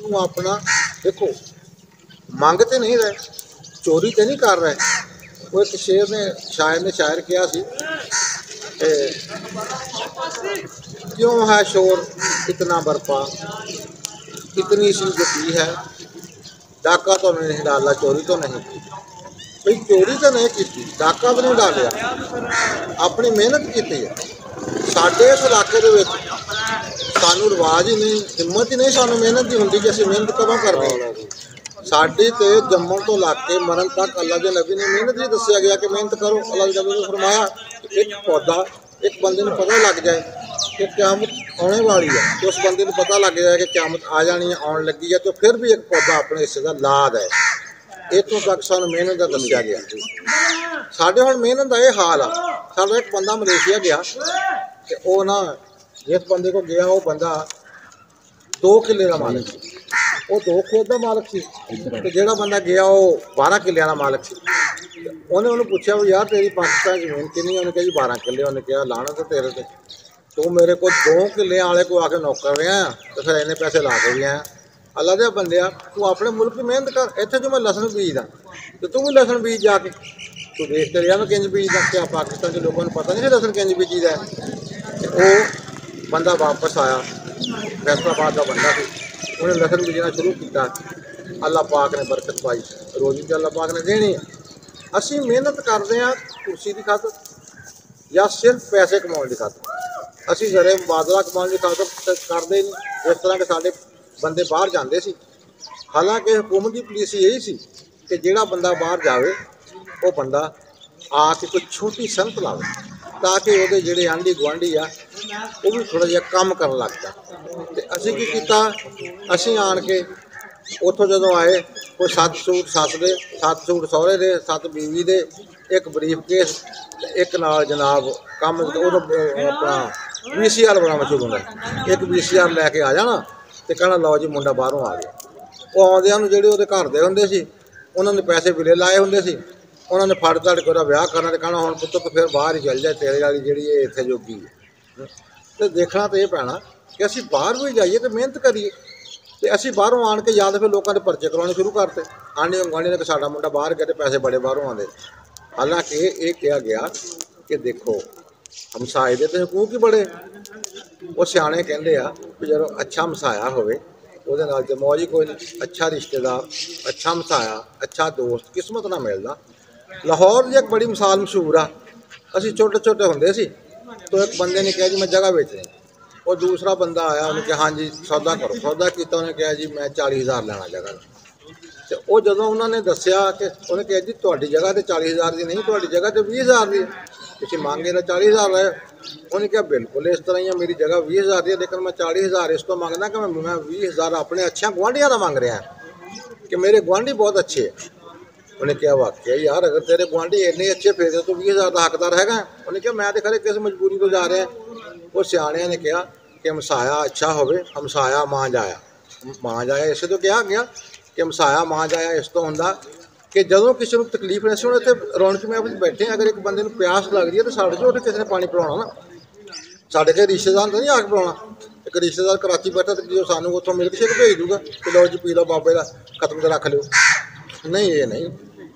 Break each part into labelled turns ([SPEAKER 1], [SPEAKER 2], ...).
[SPEAKER 1] ਨੂੰ ਆਪਣਾ, ਦੇਖੋ, ਮੰਗ ਤੇ ਨਹੀਂ ਰਹੇ, ਚੋਰੀ ਤੇ ਨਹੀਂ ਕਰ ਰਹੇ। ਉਹ ਇੱਕ ਸ਼ੇਰ ਨੇ, ਸ਼ਾਇਰ ਨੇ ਸ਼ਾਇਰ ਕਿਹਾ ਸੀ ਕਿਉਂ ਹੈ ਸ਼ੋਰ? ਇਤਨਾ ਬਰਪਾ, ਕਿਤਨੀ ਸੀ ਗਤੀ ਹੈ? ਡਾਕਾ ਤੋਂ ਨਹੀਂ ਡਾਲਾ, ਚੋਰੀ ਤੋਂ ਨਹੀਂ ਕੋਈ ਚੋਰੀ ਤਾਂ ਨਹੀਂ ਕੀਤੀ, ਡਾਕਾ ਵੀ ਨਹੀਂ ਡਾਲਿਆ। ਆਪਣੀ ਮਿਹਨਤ ਕੀਤੀ ਹੈ। ਸਾਡੇ ਇਸ ਇਲਾਕੇ ਦੇ ਵਿੱਚ ਸਾਨੂੰ ਰਿਵਾਜ ਹੀ ਨਹੀਂ, ਹਿੰਮਤ ਹੀ ਨਹੀਂ, ਸਾਨੂੰ ਮਿਹਨਤ ਦੀ ਹੁੰਦੀ ਕਿ ਅਸੀਂ ਮਿਹਨਤ ਕਦੋਂ ਕਰਦੇ ਹਾਂ। ਸਾਡੀ ਤੇ ਜੰਮਣ ਤੋਂ ਲੱਗ ਕੇ ਮਰਨ ਤੱਕ ਅੱਲਾ ਦੇ ਨਬੀ ਨੇ ਮਿਹਨਤ ਹੀ ਦੱਸਿਆ ਗਿਆ ਕਿ ਮਿਹਨਤ ਕਰੋ, ਅੱਲਾ ਦੇ ਨਬੀ ਨੇ ਫਰਮਾਇਆ, ਇੱਕ ਪੌਦਾ ਇੱਕ ਬੰਦੇ ਨੂੰ ਪਤਾ ਲੱਗ ਜਾਏ ਕਿ ਕਿਆਮਤ ਆਉਣੇ ਵਾਲੀ ਹੈ, ਤੇ ਉਸ ਬੰਦੇ ਨੂੰ ਪਤਾ ਲੱਗ ਜਾਏ ਕਿ ਕਿਆਮਤ ਆ ਜਾਣੀ ਹੈ, ਆਉਣ ਲੱਗੀ ਹੈ, ਤੇ ਫਿਰ ਵੀ ਇੱਕ ਪੌਦਾ ਆਪਣੇ ਹਿੱਸੇ ਦਾ ਲਾ ਦੇ ਇੱਥੋਂ ਤੱਕ ਸਾਨੂੰ ਮਿਹਨਤ ਦਾ ਦੱਸਿਆ ਗਿਆ। ਸਾਡੇ ਹੁਣ ਮਿਹਨਤ ਦਾ ਇਹ ਹਾਲ ਆ। ਸਾਡਾ ਇੱਕ ਬੰਦਾ ਮਲੇਸ਼ੀਆ ਗਿਆ, ਤੇ ਉਹ ਨਾ ਜਿਸ ਬੰਦੇ ਕੋ ਗਿਆ, ਉਹ ਬੰਦਾ ਦੋ ਕਿੱਲੇ ਦਾ ਮਾਲਕ ਸੀ। ਉਹ ਦੋ ਖੇਤ ਦਾ ਮਾਲਕ ਸੀ ਤੇ ਜਿਹੜਾ ਬੰਦਾ ਗਿਆ, ਉਹ 12 ਕਿੱਲਿਆਂ ਦਾ ਮਾਲਕ ਸੀ। ਉਹਨੇ ਉਹਨੂੰ ਪੁੱਛਿਆ ਵੀ, ਯਾਰ, ਤੇਰੀ ਪਾਕਿਸਤਾਨ ਜ਼ਮੀਨ ਕਿੰਨੀ ਉਹਨੇ ਕਿਹਾ, ਜੀ 12 ਕਿੱਲੇ। ਉਹਨੇ ਕਿਹਾ ਲਾਣਾ ਤੇ ਤੇਰੇ ਤੇ। ਤੂੰ ਮੇਰੇ ਕੋਲ ਦੋ ਕਿੱਲਿਆਂ ਵਾਲੇ ਕੋ ਆ ਕੇ ਨੌਕਰ ਰਿਹਾ ਆ ਤੇ ਫਿਰ ਇੰਨੇ ਪੈਸੇ ਲਾ ਕੇ ਵੀ ਆਇਆ। ਅੱਲਾ ਦੇ ਬੰਦਿਆ ਤੂੰ ਆਪਣੇ ਮੁਲਕ ਦੀ ਮਿਹਨਤ ਕਰ। ਇੱਥੇ ਜੋ ਮੈਂ ਲਸਣ ਬੀਜਦਾ। ਤੇ ਤੂੰ ਵੀ ਲਸਣ ਬੀਜ ਜਾ ਕੇ। ਤੂੰ ਦੇਖ ਤੇ ਰਿਹਾ ਮੈਂ ਕਿੰਜ ਬੀਜਦਾ? ਕਿ ਪਾਕਿਸਤਾਨ ਦੇ ਲੋਕਾਂ ਨੂੰ ਪਤਾ ਨਹੀਂ ਸੀ ਲਸਣ ਕਿੰਜ ਬੀਜੀਦਾ ਹੈ। ਉਹ ਬੰਦਾ ਵਾਪਸ ਆਇਆ। ਫੈਸਲਾਬਾਦ ਦਾ ਬੰਦਾ ਸੀ। ਉਹਨੇ ਲਸਣ ਬੀਜਣਾ ਸ਼ੁਰੂ ਕੀਤਾ ਅੱਲਾ ਪਾਕ ਨੇ ਬਰਕਤ ਪਾਈ। ਰੋਜ਼ੀ ਤੇ ਅੱਲਾ ਪਾਕ ਨੇ ਦੇਣੀ ਹੈ ਅਸੀਂ ਮਿਹਨਤ ਕਰਦੇ ਹਾਂ ਕੁਰਸੀ ਦੀ ਖਾਤਰ ਜਾਂ ਸਿਰਫ ਪੈਸੇ ਕਮਾਉਣ ਦੀ ਖਾਤਰ। ਅਸੀਂ ਜ਼ਰੇ ਮੁਬਾਦਲਾ ਕਮਾਉਣ ਦੀ ਖਾਤਰ ਤਾਂ ਕਰਦੇ ਨਹੀਂ। ਇਸ ਤਰ੍ਹਾਂ ਕਿ ਸਾਡੇ ਬੰਦੇ ਬਾਹਰ ਜਾਂਦੇ ਸੀ। ਹਾਲਾਂਕਿ ਹਕੂਮਤ ਦੀ ਪਾਲਿਸੀ ਇਹੀ ਸੀ ਕਿ ਜਿਹੜਾ ਬੰਦਾ ਬਾਹਰ ਜਾਵੇ, ਉਹ ਬੰਦਾ ਆ ਕੇ ਕੋਈ ਛੋਟੀ ਸੰਤ ਲਾਵੇ, ਤਾਂ ਕਿ ਉਹਦੇ ਜਿਹੜੇ ਆਂਢੀ ਗੁਆਂਢੀ ਆ ਉਹ ਵੀ ਥੋੜਾ ਜਿਹਾ ਕੰਮ ਕਰਨ ਲੱਗਦਾ ਤੇ ਅਸੀਂ ਕੀ ਕੀਤਾ? ਅਸੀਂ ਆਣ ਕੇ ਉੱਥੋਂ ਜਦੋਂ ਆਏ ਕੋਈ ਸੱਤ ਸੂਟ ਸੱਸ ਦੇ ਸੱਤ ਸੂਟ ਸਹੁਰੇ ਦੇ ਸੱਤ ਬੀਵੀ ਦੇ ਇੱਕ ਬਰੀਫ ਕੇਸ ਤੇ ਇੱਕ ਨਾਲ ਜਨਾਬ ਕੰਮ ਉਹਦਾ ਅਹ, ਆਪਣਾ ਵੀਸੀਆਰ ਬਣਾਉਣਾ ਸ਼ੁਰੂ ਹੁੰਦਾ। ਇੱਕ ਵੀਸੀਆਰ ਲੈ ਕੇ ਆ ਜਾਣਾ ਤੇ ਕਹਿਣਾ ਲਓ ਜੀ ਮੁੰਡਾ ਬਾਹਰੋਂ ਆ ਗਿਆ। ਉਹ ਆਉਂਦਿਆਂ ਨੂੰ ਜਿਹੜੇ ਉਹਦੇ ਘਰ ਦੇ ਹੁੰਦੇ ਸੀ ਉਹਨਾਂ ਨੇ ਪੈਸੇ ਵਿਲੇ ਲਾਏ ਹੁੰਦੇ ਸੀ। ਉਹਨਾਂ ਨੇ ਫੜ ਤੜ ਕੇ ਉਹਦਾ ਵਿਆਹ ਕਰਨਾ ਤੇ ਕਹਿਣਾ ਹੁਣ ਪੁੱਤ ਤੂੰ ਫਿਰ ਬਾਹਰ ਹੀ ਚੱਲ ਜਾ ਤੇਰੇ ਵਾਲੀ ਜਿਹੜੀ ਇਹ ਇੱਥੇ ਜੋਗੀ ਹੈ। ਤੇ ਦੇਖਣਾ ਤੇ ਇਹ ਪੈਣਾ ਕਿ ਅਸੀਂ ਬਾਹਰ ਵੀ ਜਾਈਏ ਤੇ ਮਿਹਨਤ ਕਰੀਏ। ਤੇ ਅਸੀਂ ਬਾਹਰੋਂ ਆਣ ਕੇ ਯਾਦ ਫਿਰ ਲੋਕਾਂ ਦੇ ਪਰਚੇ ਕਰਾਉਣੇ ਸ਼ੁਰੂ ਕਰਤੇ। ਆਂਢੀ ਗੁਆਂਢੀ ਨੇ ਕਿ ਸਾਡਾ ਮੁੰਡਾ ਬਾਹਰ ਗਿਆ ਤੇ ਪੈਸੇ ਬੜੇ ਬਾਹਰੋਂ ਆਉਂਦੇ। ਹਾਲਾਂਕਿ ਇਹ ਕਿਹਾ ਗਿਆ ਕਿ ਦੇਖੋ, ਹਮਸਾਏ ਦੇ ਤੇ ਹਕੂਕ ਹੀ ਬੜੇ। ਉਹ ਸਿਆਣੇ ਕਹਿੰਦੇ ਆ ਵੀ ਜਦੋਂ ਅੱਛਾ ਹਮਸਾਇਆ ਹੋਵੇ, ਉਹਦੇ ਨਾਲ ਤੇ ਮੌਜ ਹੀ ਕੋਈ ਨਹੀਂ। ਅੱਛਾ ਰਿਸ਼ਤੇਦਾਰ, ਅੱਛਾ ਹਮਸਾਇਆ, ਅੱਛਾ ਦੋਸਤ, ਕਿਸਮਤ ਨਾਲ ਮਿਲਦਾ। ਲਾਹੌਰ ਦੀ ਇੱਕ ਬੜੀ ਮਿਸਾਲ ਮਸ਼ਹੂਰ ਆ। ਅਸੀਂ ਛੋਟੇ ਛੋਟੇ ਹੁੰਦੇ ਸੀ। ਤਾਂ ਇੱਕ ਬੰਦੇ ਨੇ ਕਿਹਾ ਜੀ ਮੈਂ ਜਗ੍ਹਾ ਵੇਚਣੀ ਉਹ ਦੂਸਰਾ ਬੰਦਾ ਆਇਆ, ਉਹਨੇ ਕਿਹਾ, ਹਾਂਜੀ, ਸੌਦਾ ਕਰੋ। ਸੌਦਾ ਕੀਤਾ, ਉਹਨੇ ਕਿਹਾ ਜੀ, ਮੈਂ 40000 ਲੈਣਾ ਜਗ੍ਹਾ ਦਾ। ਤੇ ਉਹ ਜਦੋਂ ਉਹਨਾਂ ਨੇ ਦੱਸਿਆ ਕਿ, ਉਹਨੇ ਕਿਹਾ ਜੀ, ਤੁਹਾਡੀ ਜਗ੍ਹਾ ਤੇ 40000 ਦੀ ਨਹੀਂ, ਤੁਹਾਡੀ ਜਗ੍ਹਾ ਤੇ 20000 ਦੀ ਹੈ। ਤੁਸੀਂ ਮੰਗੇ ਨਾ 40000 ਲਏ ਉਹਨੇ ਕਿਹਾ, ਬਿਲਕੁਲ ਇਸ ਤਰ੍ਹਾਂ ਹੀ ਆ ਮੇਰੀ ਜਗ੍ਹਾ 20000 ਦੀ ਹੈ, ਲੇਕਿਨ ਮੈਂ 40000 ਇਸ ਤੋਂ ਮੰਗਦਾ ਕਿ ਮੈਂ ਮੈਂ 20000 ਆਪਣੇ ਅੱਛਾ ਗੁਆਂਢੀਆਂ ਦਾ ਮੰਗ ਰਿਹਾ ਕਿ ਮੇਰੇ ਗੁਆਂਢੀ ਬਹੁਤ ਅੱਛੇ ਹੈ। ਉਹਨੇ ਕਿਹਾ ਵਾਕਿਆ ਯਾਰ ਅਗਰ ਤੇਰੇ ਗੁਆਂਢੀ ਇੰਨੇ ਅੱਛੇ ਫੇਰ ਤਾਂ ਤੂੰ 20000 ਦਾ ਹੱਕਦਾਰ ਹੈਗਾ। ਉਹਨੇ ਕਿਹਾ, ਮੈਂ ਤੇ ਖਰੇ ਕਿਸ ਮਜਬੂਰੀ ਤੋਂ ਜਾ ਰਿਹਾ ਉਹ ਸਿਆਣਿਆਂ ਨੇ ਕਿਹਾ ਕਿ ਹਮਸਾਇਆ ਅੱਛਾ ਹੋਵੇ, ਹਮਸਾਇਆ ਮਾਂ ਜਾਇਆ। ਮਾਂ ਜਾਇਆ ਇਸੇ ਤੋਂ ਕਿਹਾ ਗਿਆ ਕਿ ਹਮਸਾਇਆ ਮਾਂ ਜਾਇਆ ਇਸ ਤੋਂ ਹੁੰਦਾ ਕਿ ਜਦੋਂ ਕਿਸੇ ਨੂੰ ਤਕਲੀਫ ਨਹੀਂ ਸੀ ਹੁਣ ਇੱਥੇ ਰੌਣਕ ਮੈਂ ਵਿੱਚ ਬੈਠੇ ਅਗਰ ਇੱਕ ਬੰਦੇ ਨੂੰ ਪਿਆਸ ਲੱਗਦੀ ਹੈ, ਤਾਂ ਸਾਡੇ ਚੋਂ ਉੱਥੇ ਕਿਸੇ ਨੇ ਪਾਣੀ ਪਿਲਾਉਣਾ ਨਾ। ਸਾਡੇ ਕੇ ਰਿਸ਼ਤੇਦਾਰ ਤਾਂ ਨਹੀਂ ਆ ਕੇ ਪਿਲਾਉਣਾ। ਇੱਕ ਰਿਸ਼ਤੇਦਾਰ ਕਰਾਚੀ ਬੈਠਾ ਤੇ ਜੋ ਸਾਨੂੰ ਉੱਥੋਂ ਮਿਲਕ ਸ਼ੇਕ ਭੇਜ ਦੂਗਾ ਕਿ ਲਓ ਜੀ ਪੀ ਲਓ ਬਾਬੇ ਦਾ, ਖਤਮ ਤੇ ਰੱਖ ਲਿਓ। ਨਹੀਂ, ਇਹ ਨਹੀਂ।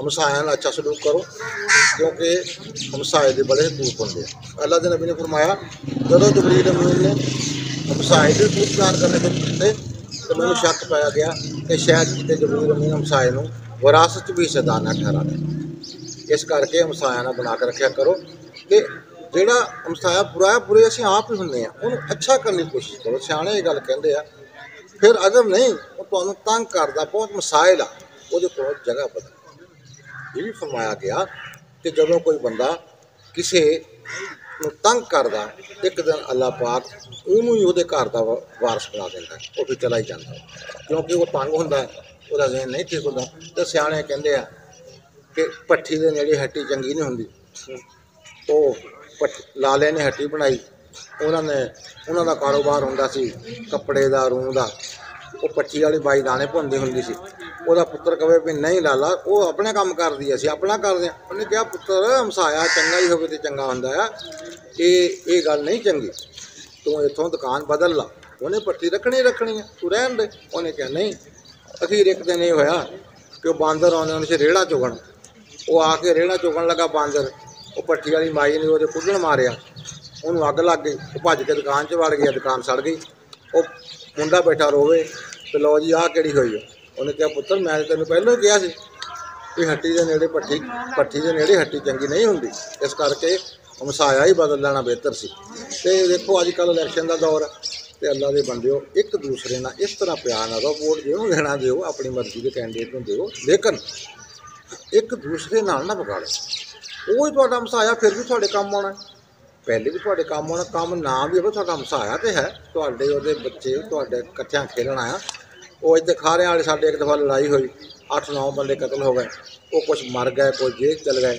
[SPEAKER 1] ਹਮਸਾਇਆ ਨਾਲ ਅੱਛਾ ਸਲੂਕ ਕਰੋ, ਕਿਉਂਕਿ ਹਮਸਾਏ ਦੇ ਬੜੇ ਹਕੂਕ ਹੁੰਦੇ ਆ। ਅੱਲਾਹ ਦੇ ਨਬੀ ਨੇ ਫਰਮਾਇਆ, ਜਦੋਂ ਜਬਰੀਲ ਅਮੀਨ ਨੇ ਹਮਸਾਏ ਦੇ ਹਕੂਕ ਬਿਆਨ ਕਰਨੇ ਸ਼ੁਰੂ ਕੀਤੇ ਤੇ ਮੈਨੂੰ ਸ਼ੱਕ ਪਾਇਆ ਗਿਆ ਕਿ ਸ਼ਾਇਦ ਕਿਤੇ ਜਬਰੀਲ ਅਮੀਨ ਹਮਸਾਏ ਨੂੰ ਵਿਰਾਸਤ 'ਚ ਵੀ ਹਿੱਸੇਦਾਰ ਨਾ ਠਹਿਰਾ ਦੇ ਇਸ ਕਰਕੇ ਹਮਸਾਇਆ ਨਾਲ ਬਣਾ ਕੇ ਰੱਖਿਆ ਕਰੋ ਕਿ ਜਿਹੜਾ ਹਮਸਾਇਆ ਬੁਰਾ ਬੁਰੇ ਅਸੀਂ ਆਪ ਹੀ ਹੁੰਦੇ ਆ। ਉਹਨੂੰ ਅੱਛਾ ਕਰਨ ਦੀ ਕੋਸ਼ਿਸ਼ ਕਰੋ। ਸਿਆਣੇ ਇਹ ਗੱਲ ਕਹਿੰਦੇ ਆ। ਫਿਰ ਅਗਰ ਨਹੀਂ, ਉਹ ਤੁਹਾਨੂੰ ਤੰਗ ਕਰਦਾ, ਬਹੁਤ ਮਸਾਇਲ ਆ। ਉਹਦੇ ਕੋਲ ਜਗ੍ਹਾ ਬਦਲ ਇਹ ਵੀ ਫਰਮਾਇਆ ਗਿਆ ਕਿ ਜਦੋਂ ਕੋਈ ਬੰਦਾ ਕਿਸੇ ਨੂੰ ਤੰਗ ਕਰਦਾ, ਇੱਕ ਦਿਨ ਅੱਲਾ ਪਾਕ ਉਹਨੂੰ ਹੀ ਉਹਦੇ ਘਰ ਦਾ ਵਾ- ਵਾਰਸ ਬਣਾ ਦਿੰਦਾ, ਉਹ ਫਿਰ ਚਲਾ ਹੀ ਜਾਂਦਾ। ਕਿਉਂਕਿ ਉਹ ਤੰਗ ਹੁੰਦਾ, ਉਹਦਾ ਜ਼ਿਹਨ ਨਹੀਂ ਠੀਕ ਹੁੰਦਾ। ਤੇ ਸਿਆਣੇ ਕਹਿੰਦੇ ਆ ਕਿ ਪੱਠੀ ਦੇ ਨੇੜੇ ਹੱਟੀ ਚੰਗੀ ਨਹੀਂ ਹੁੰਦੀ। ਉਹ ਪੱਠ ਲਾਲੇ ਨੇ ਹੱਟੀ ਬਣਾਈ। ਉਹਨਾਂ ਨੇ, ਉਹਨਾਂ ਦਾ ਕਾਰੋਬਾਰ ਹੁੰਦਾ ਸੀ ਕੱਪੜੇ ਦਾ, ਰੂੰ ਦਾ। ਉਹ ਪੱਠੀ ਵਾਲੀ ਬਾਈ ਦਾਣੇ ਭੁੰਦੀ ਹੁੰਦੀ ਸੀ। ਉਹਦਾ ਪੁੱਤਰ ਕਵੇ ਵੀ ਨਹੀਂ ਲਾਲਾ, ਉਹ ਆਪਣੇ ਕੰਮ ਕਰਦੀ ਅਸੀਂ ਆਪਣਾ ਕਰਦੇ ਆ। ਉਹਨੇ ਕਿਹਾ, ਪੁੱਤਰ, ਹਮਸਾਇਆ, ਚੰਗਾ ਹੀ ਹੋਵੇ ਤੇ ਚੰਗਾ ਹੁੰਦਾ ਆ। ਇਹ ਇਹ ਗੱਲ ਨਹੀਂ ਚੰਗੀ। ਤੂੰ ਇੱਥੋਂ ਦੁਕਾਨ ਬਦਲ ਲਾ। ਉਹਨੇ ਪੱਟੀ ਰੱਖਣੀ ਰੱਖਣੀ ਹੈ ਤੂੰ ਰਹਿਣ ਦੇ। ਉਹਨੇ ਕਿਹਾ, ਨਹੀਂ, ਅਖੀਰ ਇੱਕ ਦਿਨ ਇਹ ਹੋਇਆ ਕਿ ਉਹ ਬਾਂਦਰ ਆਉਂਦੇ, ਉਹਨੇ ਸੀ ਰੇੜਾ ਚੁਗਣ। ਉਹ ਆ ਕੇ ਰੇੜਾ ਚੁਗਣ ਲੱਗਾ ਬਾਂਦਰ। ਉਹ ਪੱਟੀ ਵਾਲੀ ਮਾਈ ਨੇ ਉਹਦੇ ਕੁੱਦਣ ਮਾਰਿਆ। ਉਹਨੂੰ ਅੱਗ ਲੱਗ ਗਈ। ਉਹ ਭੱਜ ਕੇ ਦੁਕਾਨ 'ਚ ਵੜ ਗਿਆ ਦੁਕਾਨ ਸੜ ਗਈ। ਉਹ ਮੁੰਡਾ ਬੈਠਾ ਰੋਵੇ, ਤੇ ਲਓ ਜੀ, ਆਹ ਕਿਹੜੀ ਹੋਈ ਹੈ ਉਹਨੇ ਕਿਹਾ, ਪੁੱਤਰ, ਮੈਂ ਤੈਨੂੰ ਪਹਿਲਾਂ ਹੀ ਕਿਹਾ ਸੀ ਵੀ ਹੱਟੀ ਦੇ ਨੇੜੇ ਪੱਠੀ ਪੱਠੀ ਦੇ ਨੇੜੇ ਹੱਟੀ ਚੰਗੀ ਨਹੀਂ ਹੁੰਦੀ। ਇਸ ਕਰਕੇ ਹਮਸਾਇਆ ਹੀ ਬਦਲ ਲੈਣਾ ਬਿਹਤਰ ਸੀ। ਤੇ ਦੇਖੋ, ਅੱਜ ਕੱਲ੍ਹ ਇਲੈਕਸ਼ਨ ਦਾ ਦੌਰ ਹੈ ਤੇ ਅੱਲਾ ਦੇ ਬੰਦਿਓ, ਇੱਕ ਦੂਸਰੇ ਨਾਲ ਇਸ ਤਰ੍ਹਾਂ ਪਿਆਰ ਨਾਲ ਰਹੋ, ਵੋਟ ਜਿਹਨੂੰ ਦੇਣਾ ਦਿਓ, ਆਪਣੀ ਮਰਜ਼ੀ ਦੇ ਕੈਂਡੀਡੇਟ ਨੂੰ ਦਿਓ। ਲੇਕਿਨ ਇੱਕ ਦੂਸਰੇ ਨਾਲ ਨਾ ਵਿਗਾੜੋ। ਉਹ ਹੀ ਤੁਹਾਡਾ ਹਮਸਾਇਆ ਫਿਰ ਵੀ ਤੁਹਾਡੇ ਕੰਮ ਆਉਣਾ। ਪਹਿਲੇ ਵੀ ਤੁਹਾਡੇ ਕੰਮ ਆਉਣਾ, ਕੰਮ ਨਾ ਵੀ ਹੋਵੇ, ਤੁਹਾਡਾ ਹਮਸਾਇਆ ਤੇ ਹੈ। ਤੁਹਾਡੇ ਉਹਦੇ ਬੱਚੇ, ਤੁਹਾਡੇ ਇਕੱਠਿਆਂ ਖੇਡਣ ਆ ਉਹ ਇੱਥੇ ਖਾਰਿਆਂ ਵਾਲੇ ਸਾਡੇ ਇੱਕ ਦਫਾ ਲੜਾਈ ਹੋਈ 8-9 ਬੰਦੇ ਕਤਲ ਹੋ ਗਏ, ਉਹ ਕੁਝ ਮਰ ਗਏ, ਕੋਈ ਜੇਲ੍ਹ ਚਲ ਗਏ।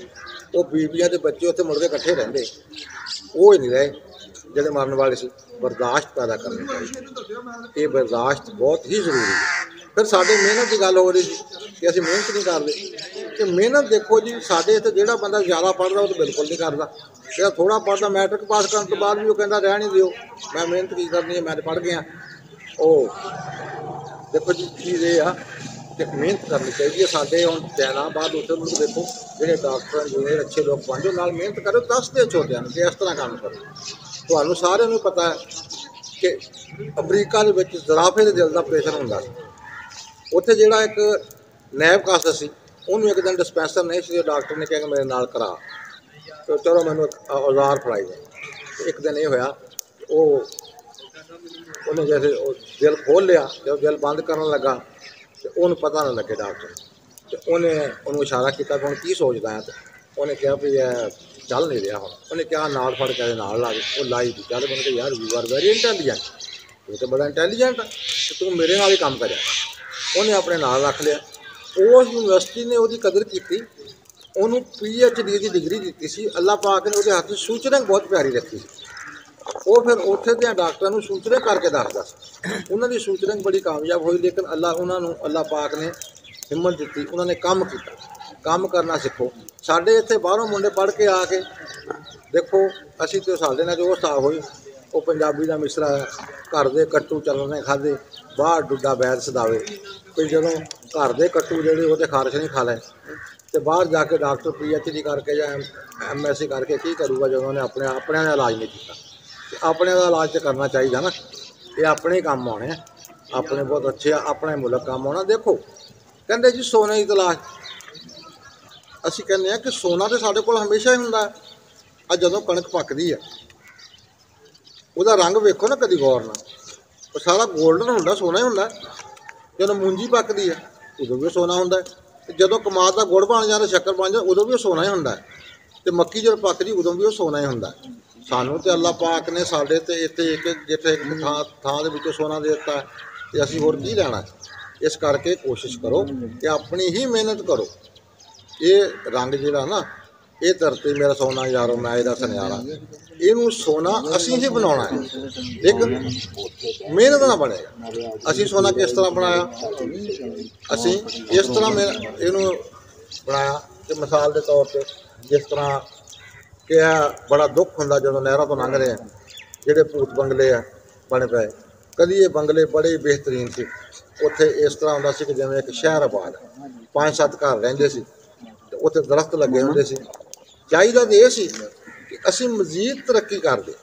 [SPEAKER 1] ਉਹ ਬੀਬੀਆਂ ਦੇ ਬੱਚੇ ਉੱਥੇ ਮੁੜ ਕੇ ਇਕੱਠੇ ਰਹਿੰਦੇ। ਉਹ ਹੀ ਨਹੀਂ ਰਹੇ ਜਿਹੜੇ ਮਰਨ ਵਾਲੇ ਸੀ, ਬਰਦਾਸ਼ਤ ਪੈਦਾ ਕਰਨੀ ਚਾਹੀਦੀ ਇਹ ਬਰਦਾਸ਼ਤ ਬਹੁਤ ਹੀ ਜ਼ਰੂਰੀ ਹੈ। ਫਿਰ ਸਾਡੇ ਮਿਹਨਤ ਦੀ ਗੱਲ ਹੋ ਰਹੀ ਸੀ ਕਿ ਅਸੀਂ ਮਿਹਨਤ ਨਹੀਂ ਕਰਦੇ। ਕਿ ਮਿਹਨਤ ਦੇਖੋ ਜੀ, ਸਾਡੇ ਇੱਥੇ ਜਿਹੜਾ ਬੰਦਾ ਜ਼ਿਆਦਾ ਪੜ੍ਹਦਾ, ਉਹ ਤਾਂ ਬਿਲਕੁਲ ਨਹੀਂ ਕਰਦਾ। ਜਿਹੜਾ ਥੋੜਾ ਪੜ੍ਹਦਾ, ਮੈਟ੍ਰਿਕ ਪਾਸ ਕਰਨ ਤੋਂ ਬਾਅਦ ਵੀ ਉਹ ਕਹਿੰਦਾ ਰਹਿ ਨਹੀਂ ਦਿਓ। ਮੈਂ ਮਿਹਨਤ ਕੀ ਕਰਨੀ ਹੈ, ਮੈਂ ਤਾਂ ਪੜ੍ਹ ਗਿਆ। ਉਹ ਦੇਖੋ ਜੀ, ਚੀਜ਼ ਇਹ ਆ ਕਿ ਮਿਹਨਤ ਕਰਨੀ ਚਾਹੀਦੀ ਹੈ। ਸਾਡੇ ਹੁਣ ਜੈਨਾਬਾਦ ਉੱਥੇ ਮੁਲਕ ਦੇਖੋ, ਜਿਹੜੇ ਡਾਕਟਰ ਇੰਜੀਨੀਅਰ ਅੱਛੇ ਲੋਕ ਬਣ ਬਣਦੇ ਨਾਲ ਮਿਹਨਤ ਕਰੋ ਦੱਸਦੇ ਛੋਟਿਆਂ ਨੂੰ ਕਿ ਇਸ ਤਰ੍ਹਾਂ ਕੰਮ ਕਰੋ। ਤੁਹਾਨੂੰ ਸਾਰਿਆਂ ਨੂੰ ਪਤਾ ਹੈ ਕਿ ਅਮਰੀਕਾ ਦੇ ਵਿੱਚ ਜ਼ਰਾਫੇ ਦੇ ਦਿਲ ਦਾ ਆਪਰੇਸ਼ਨ ਹੁੰਦਾ ਸੀ। ਉੱਥੇ ਜਿਹੜਾ ਇੱਕ ਨੈਬ ਕਾਸਰ ਸੀ, ਉਹਨੂੰ ਇੱਕ ਦਿਨ ਡਿਸਪੈਂਸਰ ਨਹੀਂ ਸੀ ਡਾਕਟਰ ਨੇ ਕਿਹਾ ਕਿ ਮੇਰੇ ਨਾਲ ਕਰਾ। ਤੇ ਚਲੋ ਮੈਨੂੰ ਇੱਕ ਔਜ਼ਾਰ ਫੜਾਈ। ਦੇ ਇੱਕ ਦਿਨ ਇਹ ਹੋਇਆ, ਉਹ ਉਹਨੇ ਜੈਸੇ ਉਹ ਦਿਲ ਖੋਲ ਲਿਆ ਤੇ ਉਹ ਦਿਲ ਬੰਦ ਕਰਨ ਲੱਗਾ ਤੇ ਉਹਨੂੰ ਪਤਾ ਨਾ ਲੱਗੇ ਡਾਕਟਰ ਨੂੰ। ਤੇ ਉਹਨੇ ਉਹਨੂੰ ਇਸ਼ਾਰਾ ਕੀਤਾ ਕਿ ਹੁਣ ਕੀ ਸੋਚਦਾ ਹੈ ਤੇ ਉਹਨੇ ਕਿਹਾ ਵੀ ਇਹ ਚੱਲ ਨਹੀਂ ਰਿਹਾ ਹੁਣ। ਉਹਨੇ ਕਿਹਾ ਨਾਲ ਫੜ ਕੇ ਨਾਲ ਲਾ ਦੇ ਉਹ ਲਾਈ ਦੀ ਚੱਲ ਬਣ ਯਾਰ ਯੂ ਆਰ ਵੈਰੀ ਇੰਟੈਲੀਜੈਂਟ ਤੂੰ ਤਾਂ ਬੜਾ ਇੰਟੈਲੀਜੈਂਟ ਆ ਤੇ ਤੂੰ ਮੇਰੇ ਨਾਲ ਹੀ ਕੰਮ ਕਰਿਆ। ਉਹਨੇ ਆਪਣੇ ਨਾਲ ਰੱਖ ਲਿਆ। ਉਸ ਯੂਨੀਵਰਸਿਟੀ ਨੇ ਉਹਦੀ ਕਦਰ ਕੀਤੀ। ਉਹਨੂੰ ਪੀ ਐਚ ਡੀ ਦੀ ਡਿਗਰੀ ਦਿੱਤੀ ਸੀ। ਅੱਲਾਹ ਪਾਕ ਨੇ ਉਹਦੇ ਹੱਥ 'ਚ ਸੂਚਨਾ ਬਹੁਤ ਪਿਆਰੀ ਰੱਖੀ ਸੀ। ਉਹ ਫਿਰ ਉੱਥੇ ਦੇ ਡਾਕਟਰਾਂ ਨੂੰ ਸੂਚਨਾ ਕਰਕੇ ਦੱਸਦਾ। ਸੀ ਉਹਨਾਂ ਦੀ ਸੂਚਨਾ ਬੜੀ ਕਾਮਯਾਬ ਹੋਈ, ਲੇਕਿਨ ਅੱਲਾ ਉਹਨਾਂ ਨੂੰ, ਅੱਲਾ ਪਾਕ ਨੇ ਹਿੰਮਤ ਦਿੱਤੀ, ਉਹਨਾਂ ਨੇ ਕੰਮ ਕੀਤਾ। ਕੰਮ ਕਰਨਾ ਸਿੱਖੋ। ਸਾਡੇ ਇੱਥੇ ਬਾਹਰੋਂ ਮੁੰਡੇ ਪੜ੍ਹ ਕੇ ਆ ਕੇ, ਦੇਖੋ, ਅਸੀਂ ਤੇ ਸਾਡੇ ਨਾਲ ਜੋ ਹਿਸਾਬ ਹੋਈ, ਉਹ ਪੰਜਾਬੀ ਦਾ ਮਿਸਰਾ ਘਰ ਦੇ ਕੱਟੂ ਚੱਲਣੇ ਖਾਦੇ, ਬਾਹਰ ਡੁੱਡਾ ਬੈਦ ਸਦਾਵੇ। ਕੋਈ ਜਦੋਂ ਘਰ ਦੇ ਕੱਟੂ ਜਿਹੜੇ, ਉਹ ਤੇ ਖਾਰਸ਼ ਨਹੀਂ ਖਾ ਲੈ ਤੇ ਬਾਹਰ ਜਾ ਕੇ ਡਾਕਟਰ ਪੀ ਐਚ ਡੀ ਕਰਕੇ ਜਾਂ ਐਮ ਐਸ ਸੀ ਕਰਕੇ ਕੀ ਕਰੂਗਾ ਜਦੋਂ ਉਹਨੇ ਆਪਣੇ ਆਪਣਿਆਂ ਦਾ ਇਲਾਜ ਨਹੀਂ ਕੀਤਾ? ਤੇ ਆਪਣੇ ਦਾ ਇਲਾਜ ਤੇ ਕਰਨਾ ਚਾਹੀਦਾ ਨਾ। ਇਹ ਆਪਣੇ ਕੰਮ ਆਉਣੇ ਆ। ਆਪਣੇ ਬਹੁਤ ਅੱਛੇ ਆ, ਆਪਣੇ ਮੁਲਕ ਕੰਮ ਆਉਣਾ। ਦੇਖੋ, ਕਹਿੰਦੇ ਜੀ ਸੋਨੇ ਦੀ ਤਲਾਸ਼। ਅਸੀਂ ਕਹਿੰਦੇ ਆ ਕਿ ਸੋਨਾ ਤੇ ਸਾਡੇ ਕੋਲ ਹਮੇਸ਼ਾ ਹੀ ਹੁੰਦਾ। ਆ ਜਦੋਂ ਕਣਕ ਪੱਕਦੀ ਆ, ਉਹਦਾ ਰੰਗ ਵੇਖੋ ਨਾ ਕਦੀ ਗੌਰ ਨਾਲ। ਉਹ ਸਾਰਾ 골ਡਨ ਹੁੰਦਾ, ਸੋਨਾ ਹੀ ਹੁੰਦਾ। ਜਦੋਂ ਮੂੰਜੀ ਪੱਕਦੀ ਹੈ ਉਦੋਂ ਵੀ ਸੋਨਾ ਹੁੰਦਾ। ਹੈ। ਤੇ ਜਦੋਂ ਕਮਾਦ ਦਾ ਗੁੜ ਬਣ ਜਾਂਦਾ, ਸ਼ੱਕਰ ਬਣ ਜਾਂਦਾ, ਉਦੋਂ ਵੀ ਉਹ ਸੋਨਾ ਹੀ ਹੁੰਦਾ। ਹੈ। ਤੇ ਮੱਕੀ ਜਦੋਂ ਪੱਕਦੀ, ਉਦੋਂ ਵੀ ਉਹ ਸੋਨਾ ਹੀ ਹੁੰਦਾ। ਸਾਨੂੰ ਤੇ ਅੱਲਾਹ ਪਾਕ ਨੇ ਸਾਡੇ ਤੇ ਇੱਥੇ ਇੱਕ ਜਿੱਥੇ ਇੱਕ ਥਾਂ ਥਾਂ ਦੇ ਵਿੱਚੋਂ ਸੋਨਾ ਦੇ ਦਿੱਤਾ ਹੈ, ਤੇ ਅਸੀਂ ਹੋਰ ਕੀ ਲੈਣਾ? ਇਸ ਕਰਕੇ ਕੋਸ਼ਿਸ਼ ਕਰੋ ਕਿ ਆਪਣੀ ਹੀ ਮਿਹਨਤ ਕਰੋ। ਇਹ ਰੰਗ ਜਿਹੜਾ ਨਾ ਇਹ ਧਰਤੀ ਮੇਰਾ ਸੋਨਾ ਯਾਰੋ ਮੈਂ ਇਹਦਾ ਸੁਨਿਆਰਾ। ਇਹਨੂੰ ਸੋਨਾ ਅਸੀਂ ਹੀ ਬਣਾਉਣਾ ਹੈ। ਲੇਕਿਨ ਮਿਹਨਤ ਨਾਲ ਬਣੇਗਾ। ਅਸੀਂ ਸੋਨਾ ਕਿਸ ਤਰ੍ਹਾਂ ਬਣਾਇਆ? ਅਸੀਂ ਇਸ ਤਰ੍ਹਾਂ ਮੈਂ ਇਹਨੂੰ ਬਣਾਇਆ ਕਿ ਮਿਸਾਲ ਦੇ ਤੌਰ ਤੇ ਜਿਸ ਤਰ੍ਹਾਂ ਕਿ ਇਹ ਬੜਾ ਦੁੱਖ ਹੁੰਦਾ ਜਦੋਂ ਨਹਿਰਾਂ ਤੋਂ ਲੰਘਦੇ ਆ, ਜਿਹੜੇ ਭੂਤ ਬੰਗਲੇ ਆ, ਬਣੇ ਪਏ। ਕਦੀ ਇਹ ਬੰਗਲੇ ਬੜੇ ਬਿਹਤਰੀਨ ਸੀ। ਉੱਥੇ ਇਸ ਤਰ੍ਹਾਂ ਹੁੰਦਾ ਸੀ ਕਿ ਜਿਵੇਂ ਇੱਕ ਸ਼ਹਿਰ ਆਬਾਦ ਪੰਜ ਸੱਤ ਘਰ ਰਹਿੰਦੇ ਸੀ, ਤੇ ਉੱਥੇ ਦਰਖਤ ਲੱਗੇ ਹੁੰਦੇ ਸੀ। ਚਾਹੀਦਾ ਤਾਂ ਇਹ ਸੀ ਕਿ ਅਸੀਂ ਮਜ਼ੀਦ ਤਰੱਕੀ ਕਰਦੇ।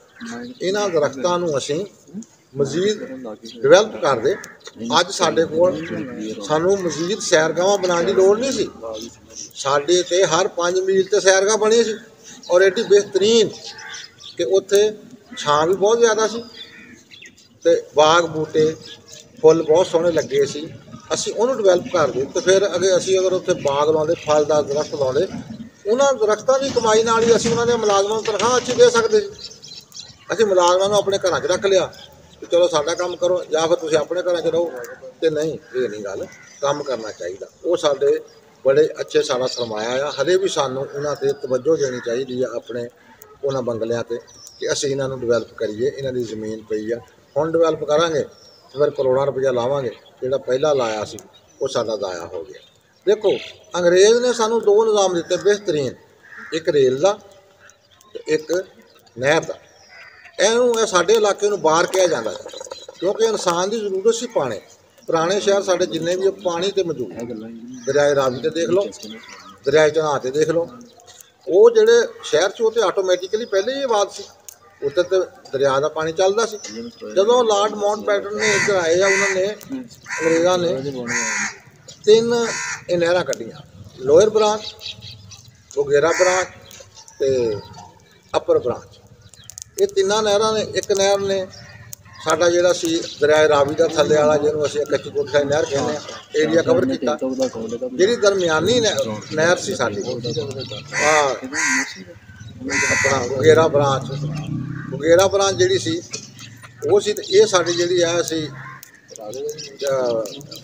[SPEAKER 1] ਇਹਨਾਂ ਦਰਖਤਾਂ ਨੂੰ ਅਸੀਂ ਮਜ਼ੀਦ ਡਿਵੈਲਪ ਕਰਦੇ। ਅੱਜ ਸਾਡੇ ਕੋਲ ਸਾਨੂੰ ਮਜ਼ੀਦ ਸੈਰਗਾਹਾਂ ਬਣਾਉਣ ਦੀ ਲੋੜ ਨਹੀਂ ਸੀ। ਸਾਡੇ ਤੇ ਹਰ 5 ਮੀਲ ਤੇ ਸੈਰਗਾਹ ਬਣੀ ਸੀ। ਔਰ ਐਡੀ ਬਿਹਤਰੀਨ ਕਿ ਉੱਥੇ ਛਾਂ ਵੀ ਬਹੁਤ ਜ਼ਿਆਦਾ ਸੀ ਤੇ ਬਾਗ ਬੂਟੇ, ਫੁੱਲ ਬਹੁਤ ਸੋਹਣੇ ਲੱਗੇ ਸੀ। ਅਸੀਂ ਉਹਨੂੰ ਡਿਵੈਲਪ ਕਰਦੇ ਤੇ ਫਿਰ ਅਗੇ ਅਸੀਂ ਅਗਰ ਉੱਥੇ ਬਾਗ ਲਾਉਂਦੇ, ਫਲਦਾਰ ਦਰਖਤ ਲਾਉਂਦੇ, ਉਹਨਾਂ ਦਰਖਤਾਂ ਦੀ ਕਮਾਈ ਨਾਲ ਹੀ ਅਸੀਂ ਉਹਨਾਂ ਦੇ ਮੁਲਾਜ਼ਮਾਂ ਨੂੰ ਤਨਖਾਹ ਅੱਛੀ ਦੇ ਸਕਦੇ ਸੀ। ਅਸੀਂ ਮੁਲਾਜ਼ਮਾਂ ਨੂੰ ਆਪਣੇ ਘਰਾਂ 'ਚ ਰੱਖ ਲਿਆ ਕਿ ਚਲੋ ਸਾਡਾ ਕੰਮ ਕਰੋ ਜਾਂ ਫਿਰ ਤੁਸੀਂ ਆਪਣੇ ਘਰਾਂ 'ਚ ਰਹੋ ਤੇ ਨਹੀਂ, ਇਹ ਨਹੀਂ ਗੱਲ, ਕੰਮ ਕਰਨਾ ਚਾਹੀਦਾ। ਉਹ ਸਾਡੇ ਬੜੇ ਅੱਛੇ ਸਾਡਾ ਸਰਮਾਇਆ ਆ। ਹਲੇ ਵੀ ਸਾਨੂੰ ਉਹਨਾਂ ਤੇ ਤਵੱਜੋ ਦੇਣੀ ਚਾਹੀਦੀ ਆ ਆਪਣੇ ਉਹਨਾਂ ਬੰਗਲਿਆਂ ਤੇ ਕਿ ਅਸੀਂ ਇਹਨਾਂ ਨੂੰ ਡਿਵੈਲਪ ਕਰੀਏ, ਇਹਨਾਂ ਦੀ ਜ਼ਮੀਨ ਪਈ ਆ। ਹੁਣ ਡਿਵੈਲਪ ਕਰਾਂਗੇ ਫਿਰ ਕਰੋੜਾਂ ਰੁਪਇਆ ਲਾਵਾਂਗੇ, ਜਿਹੜਾ ਪਹਿਲਾਂ ਲਾਇਆ ਸੀ, ਉਹ ਸਾਡਾ ਦਾਇਆ ਹੋ ਗਿਆ। ਦੇਖੋ, ਅੰਗਰੇਜ਼ ਨੇ ਸਾਨੂੰ ਦੋ ਨਿਜ਼ਾਮ ਦਿੱਤੇ ਬਿਹਤਰੀਨ, ਇੱਕ ਰੇਲ ਦਾ ਤੇ ਇੱਕ ਨਹਿਰ ਦਾ। ਇਹਨੂੰ, ਇਹ ਸਾਡੇ ਇਲਾਕੇ ਨੂੰ ਬਾਹਰ ਕਿਹਾ ਜਾਂਦਾ ਹੈ ਕਿਉਂਕਿ ਇਨਸਾਨ ਦੀ ਜ਼ਰੂਰਤ ਸੀ ਪਾਣੀ। ਪੁਰਾਣੇ ਸ਼ਹਿਰ ਸਾਡੇ ਜਿੰਨੇ ਵੀ ਪਾਣੀ ਤੇ ਮੌਜੂਦ
[SPEAKER 2] ਇਹ
[SPEAKER 1] ਦਰਿਆਏ ਰਾਵੀ ਤੇ ਦੇਖ ਲਓ ਦਰਿਆਏ ਚਨਾਹ ਤੇ ਦੇਖ ਲਓ। ਉਹ ਜਿਹੜੇ ਸ਼ਹਿਰ 'ਚ ਉਹ ਤੇ ਆਟੋਮੈਟਿਕਲੀ ਪਹਿਲੇ ਹੀ ਆਬਾਦ ਸੀ। ਉੱਥੇ ਤੇ ਦਰਿਆ ਦਾ ਪਾਣੀ ਚੱਲਦਾ ਸੀ। ਜਦੋਂ ਲਾਰਡ ਮਾਊਂਟ ਬੈਟਨ ਨੇ ਇੱਧਰ ਆਏ ਆ ਉਹਨਾਂ ਨੇ ਅੰਗਰੇਜ਼ਾਂ ਨੇ ਤਿੰਨ ਇਹ ਨਹਿਰਾਂ ਕੱਢੀਆਂ। ਲੋਅਰ ਬ੍ਰਾਂਚ ਬੁਗੇਰਾ ਬ੍ਰਾਂਚ ਤੇ ਅਪਰ ਬ੍ਰਾਂਚ। ਇਹ ਤਿੰਨਾਂ ਨਹਿਰਾਂ ਨੇ ਇੱਕ ਨਹਿਰ ਨੇ ਸਾਡਾ ਜਿਹੜਾ ਸੀ ਦਰਿਆ ਰਾਵੀ ਦਾ ਥੱਲੇ ਵਾਲਾ ਜਿਹਨੂੰ ਅਸੀਂ ਕੱਚੀ ਕੋਠਾ ਨਹਿਰ ਕਹਿੰਦੇ ਆ ਏਰੀਆ ਕਵਰ ਕੀਤਾ। ਜਿਹੜੀ ਦਰਮਿਆਨੀ ਨਹਿ- ਨਹਿਰ ਸੀ ਸਾਡੀ। ਆ ਆਪਣਾ ਬੁਗੇਰਾ ਬ੍ਰਾਂਚ। ਬੁਗੇਰਾ ਬ੍ਰਾਂਚ ਜਿਹੜੀ ਸੀ ਉਹ ਸੀ ਇਹ ਸਾਡੀ ਜਿਹੜੀ ਆ ਸੀ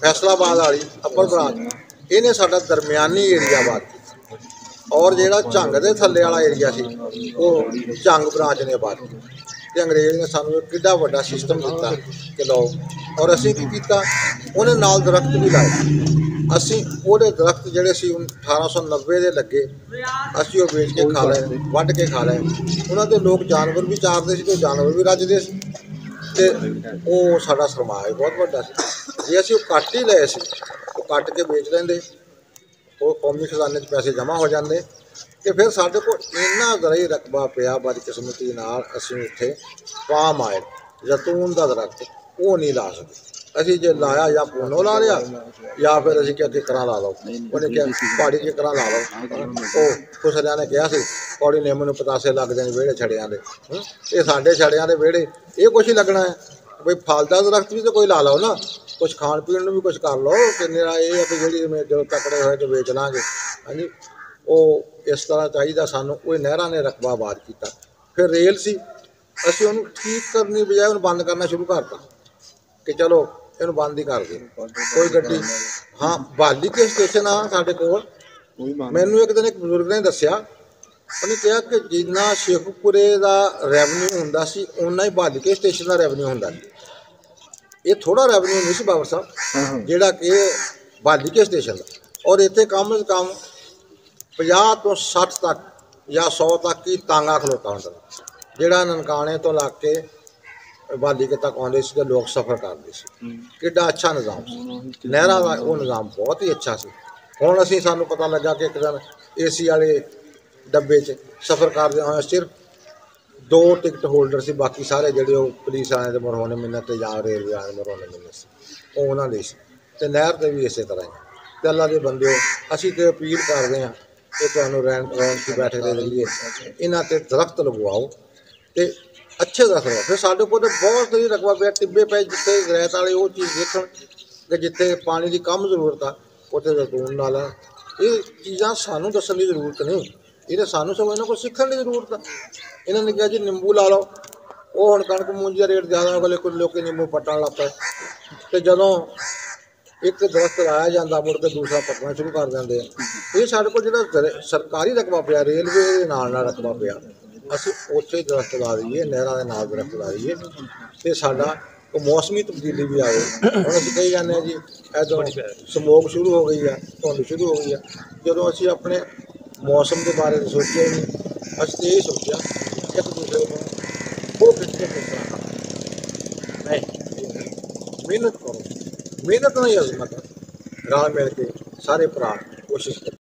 [SPEAKER 1] ਫੈਸਲਾਬਾਦ ਵਾਲੀ ਅਪਰ ਬ੍ਰਾਂਚ ਇਹਨੇ ਸਾਡਾ ਦਰਮਿਆਨੀ ਏਰੀਆ ਬਾਤ ਕੀਤਾ। ਔਰ ਜਿਹੜਾ ਝੰਗ ਦੇ ਥੱਲੇ ਵਾਲਾ ਏਰੀਆ ਸੀ ਉਹ ਝੰਗ ਬ੍ਰਾਂਚ ਨੇ ਬਾਤ ਕੀਤਾ ਅੰਗਰੇਜ਼ ਨੇ ਸਾਨੂੰ ਕਿੱਡਾ ਵੱਡਾ ਸਿਸਟਮ ਦਿੱਤਾ ਕਿ ਲਓ। ਔਰ ਅਸੀਂ ਕੀ ਕੀਤਾ? ਉਹਨੇ ਨਾਲ ਦਰਖਤ ਵੀ ਲਾਏ। ਅਸੀਂ ਉਹਦੇ ਦਰਖਤ ਜਿਹੜੇ ਸੀ 1890 ਦੇ ਲੱਗੇ। ਅਸੀਂ ਉਹ ਵੇਚ ਕੇ ਖਾ ਲਏ, ਵੱਢ ਕੇ ਖਾ ਲਏ। ਉਹਨਾਂ ਦੇ ਲੋਕ ਜਾਨਵਰ ਵੀ ਚਾਰਦੇ ਸੀ ਤੇ ਜਾਨਵਰ ਵੀ ਰੱਜਦੇ ਸੀ। ਤੇ ਉਹ ਸਾਡਾ ਸਰਮਾਇਆ ਵੀ ਬਹੁਤ ਵੱਡਾ ਸੀ। ਜੇ ਅਸੀਂ ਉਹ ਕੱਟ ਹੀ ਲਏ ਸੀ, ਉਹ ਕੱਟ ਕੇ ਵੇਚ ਲੈਂਦੇ ਉਹ ਕੌਮੀ ਖਜ਼ਾਨੇ 'ਚ ਪੈਸੇ ਜਮ੍ਹਾਂ ਹੋ ਜਾਂਦੇ। ਤੇ ਫਿਰ ਸਾਡੇ ਕੋਲ ਇੰਨਾ ਜ਼ਰਈ ਰਕਬਾ ਪਿਆ ਬਦਕਿਸਮਤੀ ਨਾਲ ਅਸੀਂ ਉੱਥੇ ਪਾਮ ਆਇਲ ਜ਼ੈਤੂਨ ਦਾ ਦਰਖਤ ਉਹ ਨਹੀਂ ਲਾ ਸਕੇ। ਅਸੀਂ ਜੇ ਲਾਇਆ ਜਾਂ ਪੂਨੋ ਲਾ ਲਿਆ ਜਾਂ ਫਿਰ ਅਸੀਂ ਕਿਹਾ ਕਿਕਰਾਂ ਲਾ ਲਓ। ਉਹਨੇ ਕਿਹਾ ਪਹਾੜੀ ਕਿਕਰਾਂ ਲਾ ਲਓ। ਉਹ ਕੁਸਰਿਆਂ ਨੇ ਕਿਹਾ ਸੀ ਪੌੜੀ ਨੇ ਮੈਨੂੰ ਪਤਾਸੇ ਲੱਗਦੇ ਨੇ ਵਿਹੜੇ ਛੜਿਆਂ ਦੇ। ਇਹ ਸਾਡੇ ਛੜਿਆਂ ਦੇ ਵਿਹੜੇ ਇਹ ਕੁਛ ਹੀ ਲੱਗਣਾ ਹੈ। ਬਈ ਫਲ ਦਾ ਦਰਖਤ ਵੀ ਤਾਂ ਕੋਈ ਲਾ ਲਓ ਨਾ। ਕੁਝ ਖਾਣ ਪੀਣ ਨੂੰ ਵੀ ਕੁਝ ਕਰ ਲਓ ਕਿ ਮੇਰਾ ਇਹ ਹੈ ਕਿ ਜਿਹੜੀ ਮੈਂ ਜਦੋਂ ਤਕੜੇ ਹੋਏ ਤੇ ਵੇਚ ਲਾਂਗੇ। ਹਾਂਜੀ? ਉਹ ਇਸ ਤਰ੍ਹਾਂ ਚਾਹੀਦਾ ਸਾਨੂੰ ਉਹ ਨਹਿਰਾਂ ਨੇ ਰਕਬਾ ਆਬਾਦ ਕੀਤਾ। ਫਿਰ ਰੇਲ ਸੀ ਅਸੀਂ ਉਹਨੂੰ ਠੀਕ ਕਰਨ ਦੀ ਬਜਾਏ ਉਹਨੂੰ ਬੰਦ ਕਰਨਾ ਸ਼ੁਰੂ ਕਰਤਾ। ਕਿ ਚਲੋ ਇਹਨੂੰ ਬੰਦ ਹੀ ਕਰ ਦੇ। ਕੋਈ ਗੱਡੀ ਹਾਂ ਬਾਲੀ ਕੇ ਸਟੇਸ਼ਨ ਆ ਸਾਡੇ ਕੋਲ।
[SPEAKER 2] ਮੰਨ
[SPEAKER 1] ਇੱਕ ਦਿਨ ਇੱਕ ਬਜ਼ੁਰਗ ਨੇ ਦੱਸਿਆ ਉਹਨੇ ਕਿਹਾ ਕਿ ਜਿੰਨਾ ਸ਼ੇਖੂਪੁਰੇ ਦਾ ਰੈਵਨਿਊ ਹੁੰਦਾ ਸੀ ਓਨਾ ਹੀ ਬਾਲੀਕੇ ਸਟੇਸ਼ਨ ਦਾ ਰੈਵਨਿਊ ਹੁੰਦਾ ਸੀ। ਇਹ ਥੋੜਾ ਰੈਵਨਿਊ ਨਹੀਂ ਸੀ ਬਾਬਰ ਸਾਹਿਬ ਜਿਹੜਾ ਕਿ ਬਾਲੀਕੇ ਸਟੇਸ਼ਨ ਦਾ। ਔਰ ਇੱਥੇ ਕਮ ਕਮ 50 ਤੋਂ 60 ਤੱਕ ਜਾਂ 100 ਤੱਕ ਹੀ ਤਾਂਗਾ ਖਲੋਤਾ ਹੁੰਦਾ ਜਿਹੜਾ ਨਨਕਾਣੇ ਤੋਂ ਲੱਗ ਕੇ ਬਾਲੀਕੇ ਤੱਕ ਆਉਂਦੇ ਸੀ ਤੇ ਲੋਕ ਸਫ਼ਰ ਕਰਦੇ ਸੀ। ਕਿੱਡਾ ਅੱਛਾ ਨਿਜ਼ਾਮ ਸੀ। ਨਹਿਰਾਂ ਦਾ ਉਹ ਨਿਜ਼ਾਮ ਬਹੁਤ ਹੀ ਅੱਛਾ ਸੀ। ਹੁਣ ਅਸੀਂ ਸਾਨੂੰ ਪਤਾ ਲੱਗਾ ਕਿ ਇੱਕ ਦਿਨ ਏਸੀ ਵਾਲੇ ਡੱਬੇ 'ਚ ਸਫ਼ਰ ਕਰਦੇ ਹੋਏ ਸਿਰਫ ਦੋ ਟਿਕਟ ਹੋਲਡਰ ਸੀ, ਬਾਕੀ ਸਾਰੇ ਜਿਹੜੇ ਉਹ ਪੁਲਿਸ ਵਾਲਿਆਂ ਦੇ ਮਰਹੋਨੇ ਮਿੰਨਤ ਤੇ ਜਾਂ ਰੇਲਵੇ ਵਾਲਿਆਂ ਦੇ ਮਰਹੋਨੇ ਮਿੰਨਤ ਸੀ, ਉਹ ਉਹਨਾਂ ਦੇ ਸੀ। ਤੇ ਨਹਿਰ ਤੇ ਵੀ ਇਸੇ ਤਰ੍ਹਾਂ ਹੀ। ਤੇ ਅੱਲਾ ਦੇ ਬੰਦਿਓ ਅਸੀਂ ਤੇ ਅਪੀਲ ਕਰਦੇ ਹਾਂ ਕਿ ਤੁਹਾਨੂੰ ਰਹਿਣ ਰਹਿਣ ਦੀ ਬੈਠਕ ਦੇ ਜ਼ਰੀਏ ਇਹਨਾਂ ਤੇ ਦਰਖਤ ਲਗਵਾਓ ਤੇ ਅੱਛੇ ਦਰਖਤ ਲਗਾਓ ਫਿਰ ਸਾਡੇ ਕੋਲ ਤਾਂ ਬਹੁਤ ਸਾਰੀ ਰਕਬਾ ਪਿਆ, ਟਿੱਬੇ ਪਏ ਜਿੱਥੇ ਗ੍ਰੈਤ ਵਾਲੇ ਉਹ ਚੀਜ਼ ਦੇਖਣ ਕਿ ਜਿੱਥੇ ਪਾਣੀ ਦੀ ਕੰਮ ਜ਼ਰੂਰਤ ਆ, ਉੱਥੇ ਜ਼ੈਤੂਨ ਲਾ ਲੈਣ ਇਹ ਚੀਜ਼ਾਂ ਸਾਨੂੰ ਦੱਸਣ ਦੀ ਜ਼ਰੂਰਤ ਨਹੀਂ। ਇਹ ਤਾਂ ਸਾਨੂੰ ਸਗੋਂ ਇਹਨਾਂ ਕੋਲ ਸਿੱਖਣ ਦੀ ਜ਼ਰੂਰਤ ਆ। ਇਹਨਾਂ ਨੇ ਕਿਹਾ ਜੀ ਨਿੰਬੂ ਲਾ ਲਓ। ਉਹ ਹੁਣ ਕਣਕ ਮੂੰਜੀ ਦਾ ਰੇਟ ਜ਼ਿਆਦਾ ਹੋ ਗਿਆ ਕੁਝ ਲੋਕੀ ਨਿੰਬੂ ਪੱਟਣ ਲੱਗ ਪਏ। ਤੇ ਜਦੋਂ ਇੱਕ ਦਰਖਤ ਲਾਇਆ ਜਾਂਦਾ ਮੁੜ ਕੇ ਦੂਸਰਾ ਪੱਟਣਾ ਸ਼ੁਰੂ ਕਰ ਦਿੰਦੇ ਆ। ਇਹ ਸਾਡੇ ਕੋਲ ਜਿਹੜਾ ਸਰਕਾਰੀ ਰਕਬਾ ਪਿਆ ਰੇਲਵੇ ਦੇ ਨਾਲ ਨਾਲ ਰਕਬਾ ਪਿਆ। ਅਸੀਂ ਉੱਥੇ ਦਰਖਤ ਲਾ ਦਈਏ ਨਹਿਰਾਂ ਦੇ ਨਾਲ ਦਰਖਤ ਲਾ ਦਈਏ। ਤੇ ਸਾਡਾ ਉਹ ਮੌਸਮੀ ਤਬਦੀਲੀ ਵੀ ਆਵੇ। ਹੁਣ ਅਸੀਂ ਕਹੀ ਜਾਂਦੇ ਆ ਜੀ ਇਦੋਂ ਸਮੋਗ ਸ਼ੁਰੂ ਹੋ ਗਈ ਆ ਧੁੰਦ ਸ਼ੁਰੂ ਹੋ ਗਈ ਆ। ਜਦੋਂ ਅਸੀਂ ਆਪਣੇ ਮੌਸਮ ਦੇ ਬਾਰੇ ਸੋਚਿਆ ਨਹੀਂ ਅਸੀਂ ਇਹ ਸੋਚਿਆ ਕਿ ਇੱਕ ਦੂਸਰੇ ਨੂੰ ਉਹ ਕਿਸ ਤਰ੍ਹਾਂ। ਨਹੀਂ। ਮਿਹਨਤ ਕਰੋ। ਮਿਹਨਤ ਨਹੀਂ ਅਜ਼ਮਤ ਹੈ। ਰਲ ਮਿਲ ਕੇ ਸਾਰੇ ਭਰਾ ਕੋਸ਼ਿਸ਼ ਕਰੋ